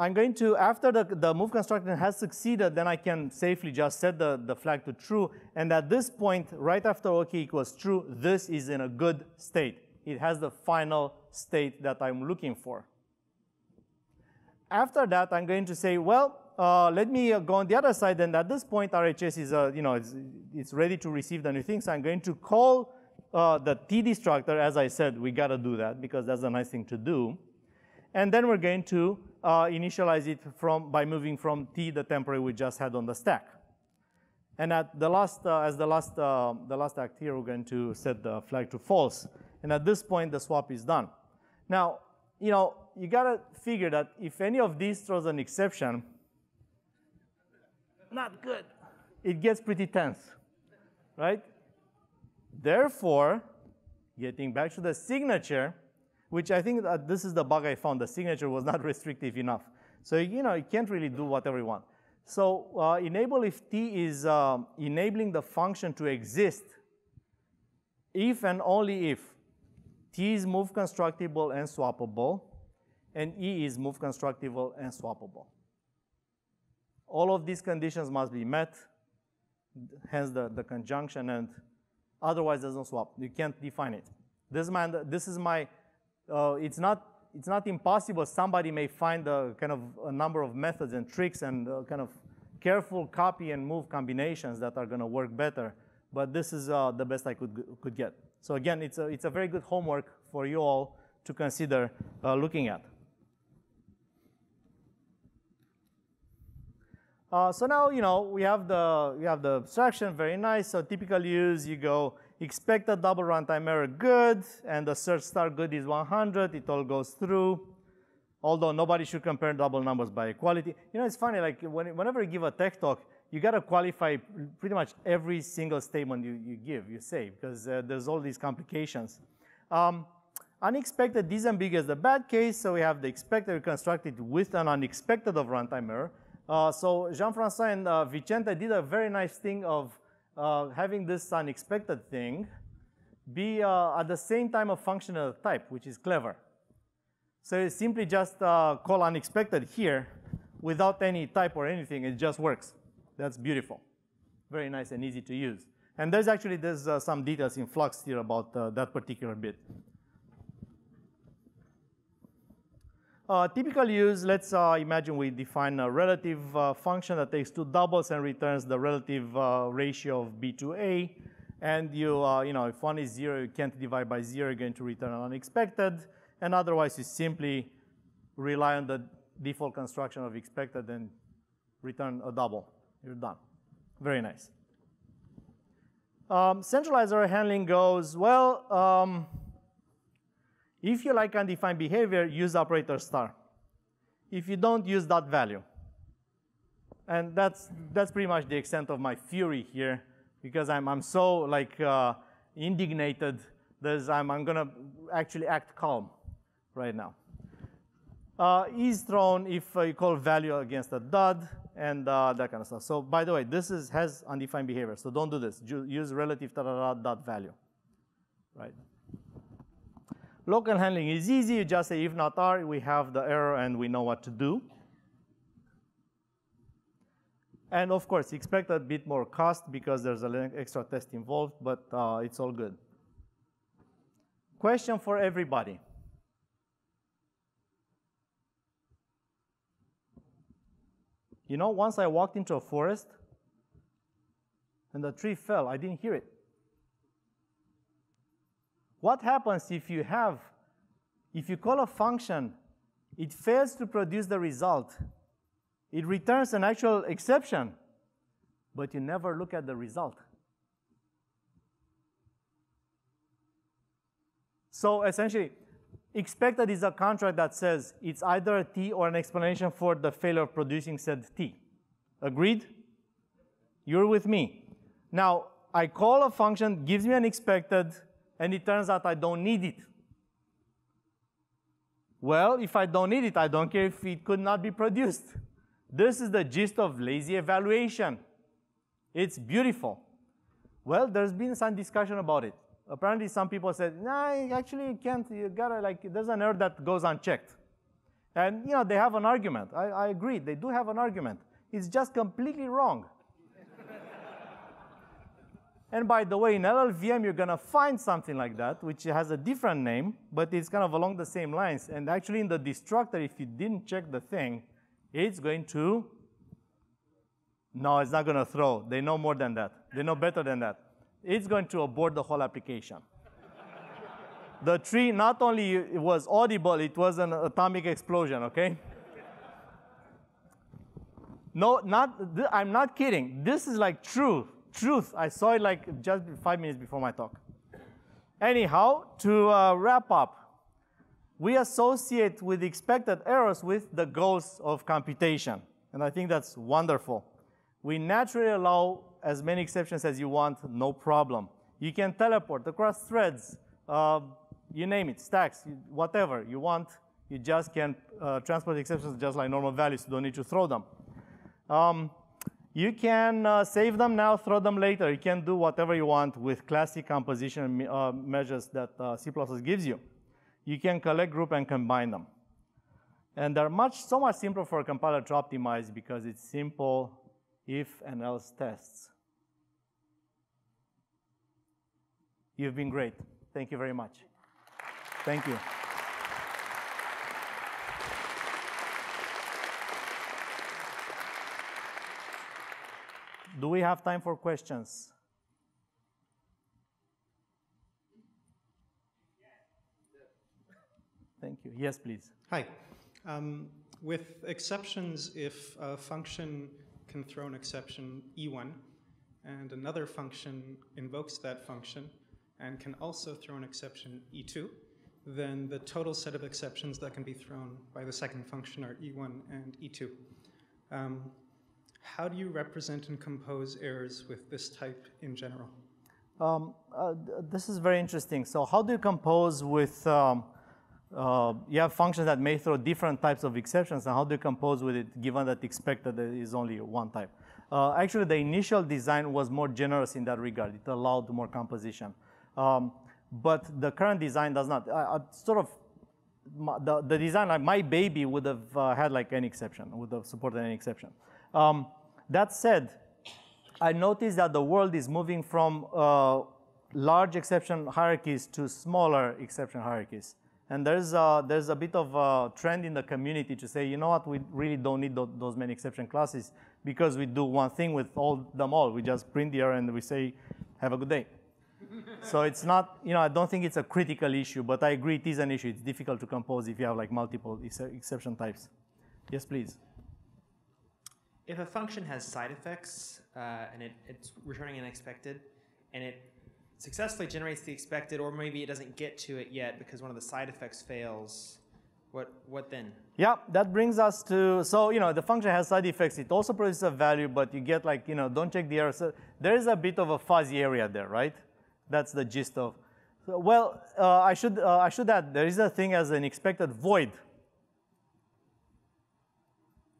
I'm going to, after the, the move constructor has succeeded, then I can safely just set the, the flag to true. And at this point, right after OK equals true, this is in a good state. It has the final state that I'm looking for. After that, I'm going to say, well, uh, let me uh, go on the other side. And at this point, RHS is, uh, you know, it's, it's, ready to receive the new things. So I'm going to call uh, the T destructor. As I said, we got to do that because that's a nice thing to do. And then we're going to uh, initialize it from, by moving from T, the temporary we just had on the stack. And at the last, uh, as the last, the last act here, we're going to set the flag to false. And at this point, the swap is done. Now, you know, you gotta figure that if any of these throws an exception, not good. It gets pretty tense, right? Therefore, getting back to the signature, which I think that this is the bug I found, the signature was not restrictive enough. So, you know, you can't really do whatever you want. So uh, enable if t is uh, enabling the function to exist if and only if t is move constructible and swappable, and e is move constructible and swappable. All of these conditions must be met, hence the, the conjunction, and otherwise doesn't swap. You can't define it. This is my, this is my uh, it's, not, it's not impossible. Somebody may find a kind of a number of methods and tricks and uh, kind of careful copy and move combinations that are going to work better. But this is uh, the best I could, could get. So again, it's a, it's a very good homework for you all to consider uh, looking at. Uh, so now, you know, we have the, we have the abstraction, very nice. So typical use, you go expect a double runtime error good, and the search star good is 100. It all goes through. Although nobody should compare double numbers by equality. You know, it's funny, like when, whenever you give a tech talk, you got to qualify pretty much every single statement you, you give, you say, because uh, there's all these complications. Um, unexpected disambiguous the bad case, so we have the expected reconstructed with an unexpected of runtime error. Uh, so Jean-Francois and uh, Vicente did a very nice thing of uh, having this unexpected thing be uh, at the same time a functional type, which is clever. So you simply just uh, call unexpected here without any type or anything. It just works. That's beautiful. Very nice and easy to use. And there's actually there's uh, some details in Flux here about that particular bit. Uh, typical use, let's uh, imagine we define a relative uh, function that takes two doubles and returns the relative uh, ratio of b to a. And you, uh, you know, if one is zero, you can't divide by zero, you're going to return an unexpected. And otherwise, you simply rely on the default construction of expected and return a double. You're done. Very nice. Um, centralized error handling goes, well, um, if you like undefined behavior, use operator star. If you don't, use that value. And that's, that's pretty much the extent of my fury here because I'm, I'm so like uh, indignated that I'm, I'm gonna actually act calm right now. Uh, is thrown if uh, you call value against a dud and uh, that kind of stuff. So by the way, this is, has undefined behavior, so don't do this. Use relative dot value, right? Local handling is easy. You just say if not R, we have the error and we know what to do. And of course, expect a bit more cost because there's an extra test involved, but uh, it's all good. Question for everybody. You know, once I walked into a forest and the tree fell, I didn't hear it. What happens if you have, if you call a function, it fails to produce the result, it returns an actual exception, but you never look at the result. So essentially, expected is a contract that says it's either a T or an explanation for the failure of producing said T. Agreed? You're with me. Now, I call a function, gives me an expected, and it turns out I don't need it. Well, if I don't need it, I don't care if it could not be produced. This is the gist of lazy evaluation. It's beautiful. Well, there's been some discussion about it. Apparently, some people said, nah, actually, you can't, you gotta, like, there's an error that goes unchecked. And, you know, they have an argument. I, I agree, they do have an argument. It's just completely wrong. And by the way, in LLVM, you're going to find something like that, which has a different name, but it's kind of along the same lines. And actually, in the destructor, if you didn't check the thing, it's going to, no, it's not going to throw. They know more than that. They know better than that. It's going to abort the whole application. the tree not only it was audible, it was an atomic explosion, okay? No, not, I'm not kidding. This is like truth truth. I saw it like just five minutes before my talk. Anyhow, to uh, wrap up, we associate with expected errors with the goals of computation. And I think that's wonderful. We naturally allow as many exceptions as you want, no problem. You can teleport across threads, uh, you name it, stacks, whatever you want. You just can uh, transport exceptions just like normal values. You don't need to throw them. Um, you can uh, save them now, throw them later. You can do whatever you want with classic composition uh, measures that uh, C++ gives you. You can collect group and combine them. And they're much, so much simpler for a compiler to optimize because it's simple if and else tests. You've been great. Thank you very much. Thank you. Do we have time for questions? Thank you. Yes, please. Hi. Um, with exceptions, if a function can throw an exception E1, and another function invokes that function and can also throw an exception E2, then the total set of exceptions that can be thrown by the second function are E1 and E2. Um, how do you represent and compose errors with this type in general? Um, uh, this is very interesting. So how do you compose with, um, uh, you have functions that may throw different types of exceptions, and how do you compose with it given that expected there is only one type? Uh, actually, the initial design was more generous in that regard. It allowed more composition. Um, but the current design does not. I, sort of, my, the, the design, like my baby would have uh, had like any exception, would have supported any exception. Um, that said, I noticed that the world is moving from uh, large exception hierarchies to smaller exception hierarchies. And there's a, there's a bit of a trend in the community to say, you know what, we really don't need th those many exception classes because we do one thing with all them all. We just print the error and we say, have a good day. so it's not, you know, I don't think it's a critical issue, but I agree it is an issue. It's difficult to compose if you have like multiple ex exception types. Yes, please if a function has side effects uh, and it, it's returning unexpected and it successfully generates the expected or maybe it doesn't get to it yet because one of the side effects fails, what, what then? Yeah, that brings us to, so, you know, the function has side effects. It also produces a value, but you get like, you know, don't check the error. So there is a bit of a fuzzy area there, right? That's the gist of, well, uh, I, should, uh, I should add, there is a thing as an expected void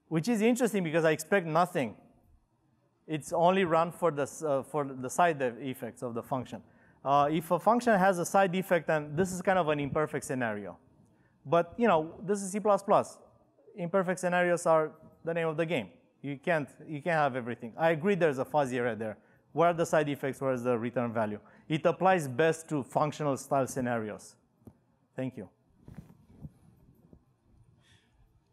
which is interesting because I expect nothing. It's only run for the, uh, for the side effects of the function. Uh, if a function has a side effect, then this is kind of an imperfect scenario. But you know, this is C++. Imperfect scenarios are the name of the game. You can't, you can't have everything. I agree there's a fuzzy area there. Where are the side effects? Where is the return value? It applies best to functional style scenarios. Thank you.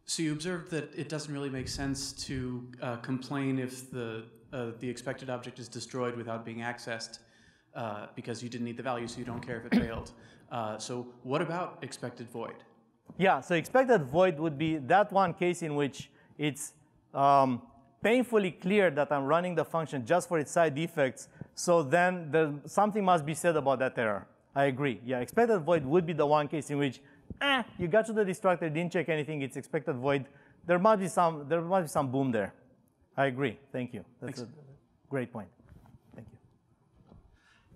So you observed that it doesn't really make sense to uh, complain if the, uh, the expected object is destroyed without being accessed uh, because you didn't need the value, so you don't care if it failed. Uh, so what about expected void? Yeah, so expected void would be that one case in which it's um, painfully clear that I'm running the function just for its side effects, so then there, something must be said about that error. I agree. Yeah, expected void would be the one case in which, eh, you got to the destructor, didn't check anything, it's expected void. There must be some, there must be some boom there. I agree. Thank you. That's Thanks. a great point. Thank you.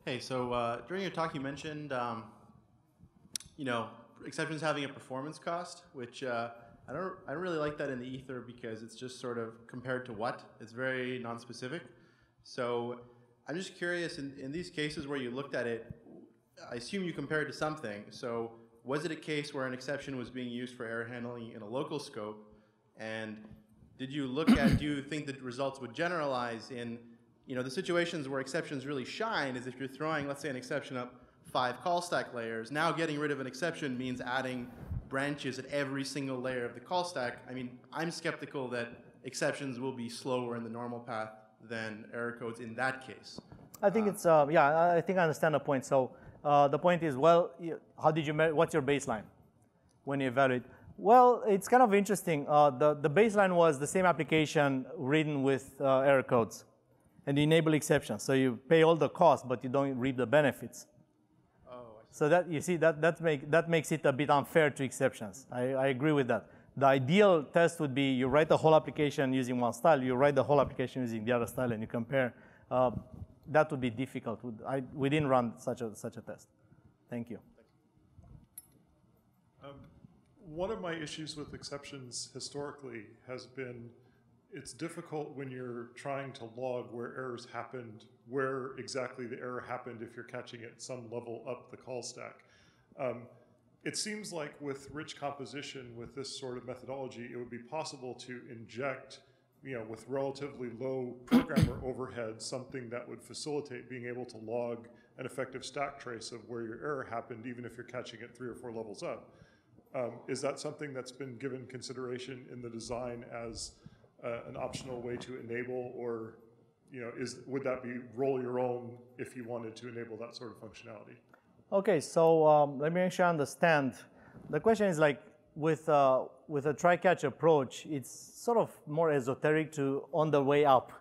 Hey, so uh, during your talk, you mentioned, um, you know, exceptions having a performance cost, which uh, I don't, I don't really like that in the ether because it's just sort of compared to what. It's very non-specific. So I'm just curious, in, in these cases where you looked at it, I assume you compared to something. So was it a case where an exception was being used for error handling in a local scope? And did you look at, do you think the results would generalize in, you know, the situations where exceptions really shine is if you're throwing, let's say, an exception up five call stack layers. Now getting rid of an exception means adding branches at every single layer of the call stack. I mean, I'm skeptical that exceptions will be slower in the normal path than error codes in that case. I think it's, uh, yeah, I- I think I understand the point. So uh, the point is, well, how did you, what's your baseline when you evaluate? Well, it's kind of interesting. Uh, the, the baseline was the same application written with uh, error codes and you enable exceptions. So you pay all the cost, but you don't reap the benefits. Oh, So that you see that that make that makes it a bit unfair to exceptions. I, I agree with that. The ideal test would be you write the whole application using one style, you write the whole application using the other style, and you compare. Uh, that would be difficult. I, we didn't run such a such a test. Thank you. Um, One of my issues with exceptions historically has been it's difficult when you're trying to log where errors happened, where exactly the error happened if you're catching it some level up the call stack. Um, it seems like with rich composition, with this sort of methodology, it would be possible to inject, you know, with relatively low programmer overhead, something that would facilitate being able to log an effective stack trace of where your error happened, even if you're catching it three or four levels up. Um, is that something that's been given consideration in the design as uh, an optional way to enable, or you know, is would that be roll your own if you wanted to enable that sort of functionality? Okay, so um, let me make sure I understand. The question is like with uh, with a try-catch approach, it's sort of more esoteric to on the way up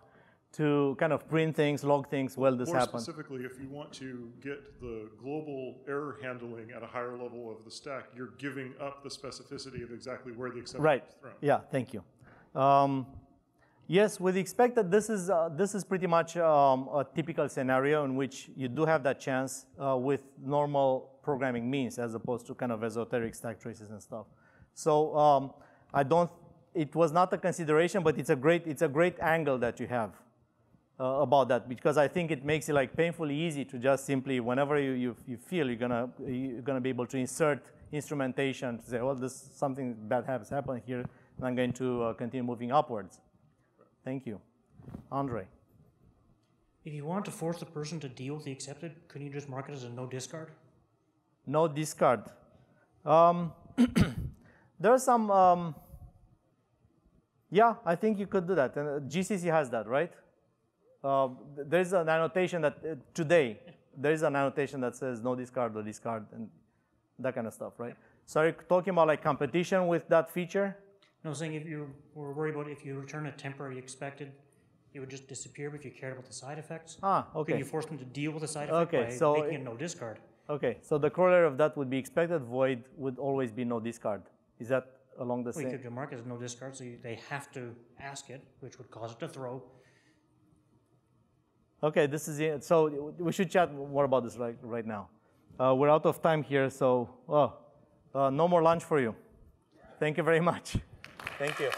to kind of print things, log things. Well, this More happened. specifically, if you want to get the global error handling at a higher level of the stack, you're giving up the specificity of exactly where the exception Right. is thrown. Yeah. Thank you. Um, yes, with expected, this is uh, this is pretty much um, a typical scenario in which you do have that chance uh, with normal programming means, as opposed to kind of esoteric stack traces and stuff. So um, I don't. It was not a consideration, but it's a great it's a great angle that you have. Uh, about that because I think it makes it like painfully easy to just simply whenever you, you, you feel you're gonna you're gonna be able to insert instrumentation to say well this something bad has happened here and I'm going to uh, continue moving upwards. Thank you, Andrei. If you want to force the person to deal with the accepted, couldn't you just mark it as a no discard? No discard. Um, there are some. Um, yeah, I think you could do that, and uh, GCC has that, right? Uh, there's an annotation that uh, today there is an annotation that says no discard or discard and that kind of stuff, right? So are you talking about like competition with that feature? No, saying if you were worried about if you return a temporary expected, it would just disappear. But if you cared about the side effects, Ah, okay. you force them to deal with the side effect Okay, by so making it no discard? Okay, so the corollary of that would be expected void would always be no discard. Is that along the you same? could mark it as no discard, so you, they have to ask it, which would cause it to throw. Okay, this is it. So we should chat more about this right, right now. Uh, we're out of time here, so oh, uh, no more lunch for you. Thank you very much. Thank you.